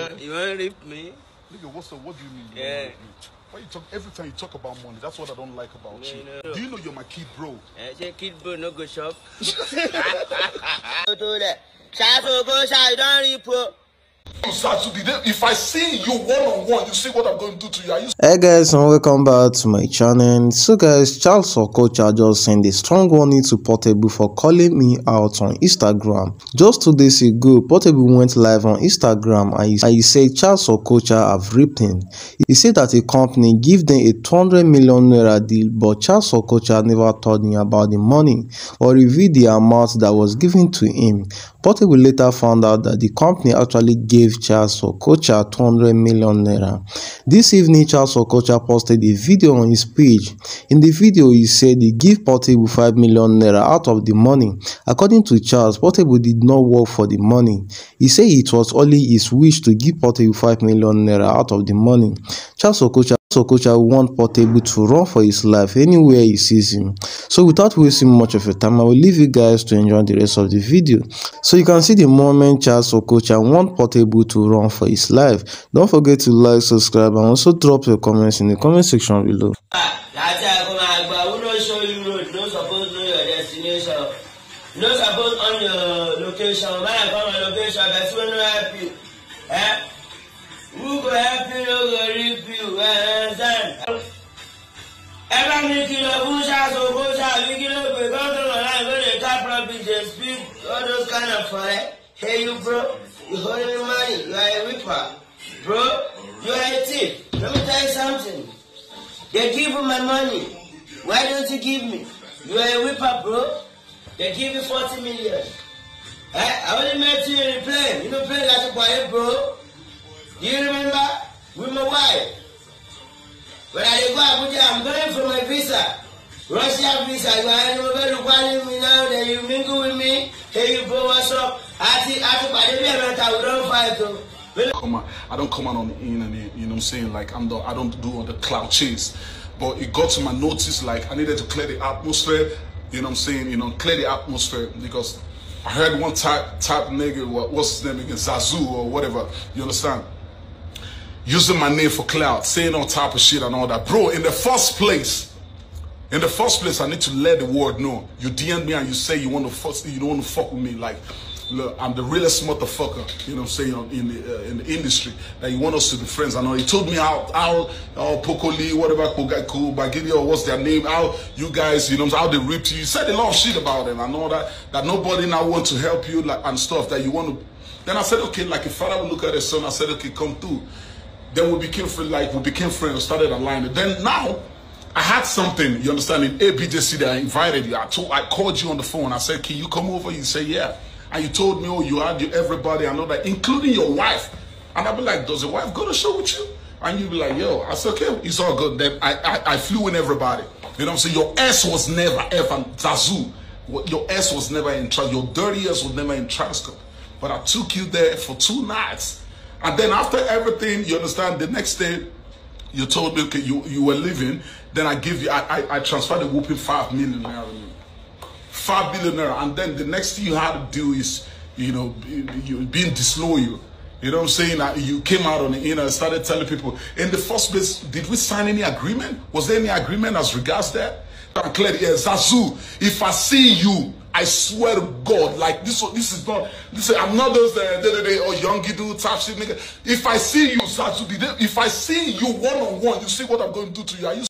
want, you want to rip me? Nigga, what's up? What do you mean? you Yeah. rip me? Why you talk every time you talk about money? That's what I don't like about Yeah, you. no. Do you know you're my kid, bro? Eh, say kid bro no go shop. don't rip o. You Saturday, if I see you one on one, you see what I'm going to do to you. You Hey guys and welcome back to my channel. So guys, Charles Okocha just sent a strong warning to Portable for calling me out on Instagram. Just two days ago, Portable went live on Instagram and he, and he said Charles Okocha have raped him. He said that a company give them a 200 million naira deal but Charles Okocha never told him about the money or revealed the amount that was given to him. Portable later found out that the company actually gave Charles Okocha 200 million naira. This evening, Charles Okocha posted a video on his page. In the video, he said he gave Portable 5 million naira out of the money. According to Charles, Portable did not work for the money. He said it was only his wish to give Portable 5 million naira out of the money. Charles Okocha Okocha want Portable to run for his life anywhere he sees him. So without wasting much of your time, I will leave you guys to enjoy the rest of the video. So you can see the moment Charles Okocha want Portable to run for his life. Don't forget to like, subscribe and also drop your comments in the comment section below. who no suppose on your location when i come your location wey no help you eh who go help you no go ẹ bá mi kìlọ̀ fún ṣáàṣó kó ṣáàbí kí ló pè kọ́ tó wọ̀ láì ló lè ká profit dey speak all hey you bro you holding money you are a ripper bro you are a thief let me tell you something. They give you my money. Why don't you give me? You are a whipper, bro. They give you 40 million. Eh? I only met you in a plane. You know plane like a quiet, bro. Do you remember? With my wife. When I go Abuja, I'm going for my visa. Russia visa. You are over calling me now. Then you mingle with me. Hey, you bro, what's up? Ati, ati, pàdé bí ẹ̀mẹ́ta, we don't fight, though. come out, I don't come out on the internet, you know what I'm saying? Like I'm the I don't do all the cloud chase. But it got to my notice like I needed to clear the atmosphere, you know what I'm saying, you know, clear the atmosphere because I heard one type type nigga what, what's his name again, Zazu or whatever, you understand? Using my name for cloud, saying all type of shit and all that. Bro, in the first place, in the first place, I need to let the world know. You DM me and you say you want to fuck, you don't want to fuck with me. Like, look, I'm the realest motherfucker. You know what I'm saying in the uh, in the industry. That you want us to be friends. I know he told me how how how Poco Lee, whatever Kogaku, Bagidi what's their name, how you guys, you know, how they ripped you. You said a lot of shit about them. I know that that nobody now want to help you like and stuff. That you want to. Then I said, okay, like if father would look at his son, I said, okay, come through. Then we became friends, like we became friends, started aligning. Then now I had something, you understand, in ABJC that I invited you. I told, I called you on the phone. I said, can you come over? You say, yeah. And you told me, oh, you had you, everybody, I know that, including your wife. And I'd be like, does your wife go to show with you? And you'd be like, yo, I said, okay, it's all good. Then I, I, I flew in everybody. You know what I'm saying? Your ass was never, ever, Zazu, your ass was never in your dirty ass was never in Transcorp. But I took you there for two nights. And then after everything, you understand, the next day, you told me, okay, you, you were leaving. Then I give you, I, I, I transferred the whooping five million naira. Five billion naira. And then the next thing you had to do is, you know, you being disloyal. You know what I'm saying? You came out on the internet and started telling people. In the first place, did we sign any agreement? Was there any agreement as regards that? I'm clear. Yeah, Zazu, if I see you, I swear to God, like this. This is not. This is, I'm not those uh, day day or young dude type shit, nigga. If I see you, they- if I see you one on one, you see what I'm going to do to you. Are you